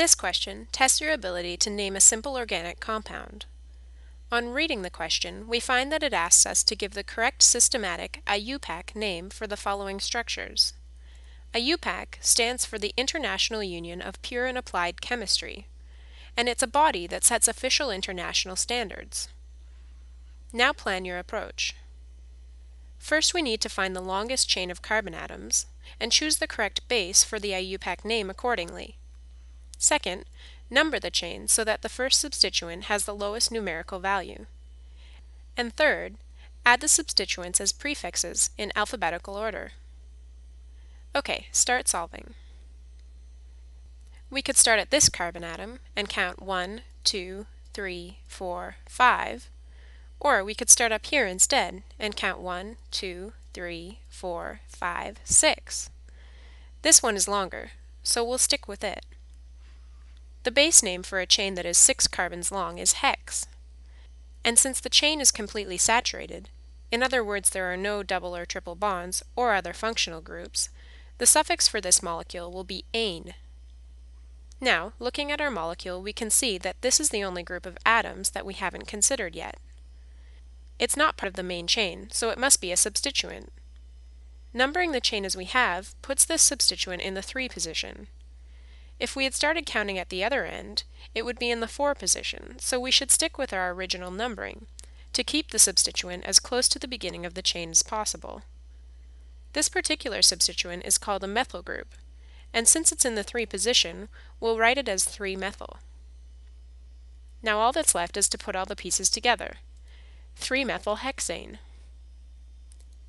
This question tests your ability to name a simple organic compound. On reading the question, we find that it asks us to give the correct systematic IUPAC name for the following structures. IUPAC stands for the International Union of Pure and Applied Chemistry, and it's a body that sets official international standards. Now plan your approach. First we need to find the longest chain of carbon atoms, and choose the correct base for the IUPAC name accordingly. Second, number the chain so that the first substituent has the lowest numerical value. And third, add the substituents as prefixes in alphabetical order. Okay, start solving. We could start at this carbon atom and count 1, 2, 3, 4, 5, or we could start up here instead and count 1, 2, 3, 4, 5, 6. This one is longer, so we'll stick with it. The base name for a chain that is 6 carbons long is hex. And since the chain is completely saturated, in other words there are no double or triple bonds or other functional groups, the suffix for this molecule will be ane. Now, looking at our molecule, we can see that this is the only group of atoms that we haven't considered yet. It's not part of the main chain, so it must be a substituent. Numbering the chain as we have puts this substituent in the 3 position. If we had started counting at the other end, it would be in the 4 position, so we should stick with our original numbering, to keep the substituent as close to the beginning of the chain as possible. This particular substituent is called a methyl group, and since it's in the 3 position, we'll write it as 3-methyl. Now all that's left is to put all the pieces together. 3-methyl hexane.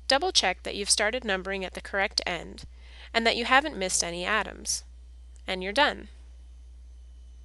Double check that you've started numbering at the correct end, and that you haven't missed any atoms. And you're done.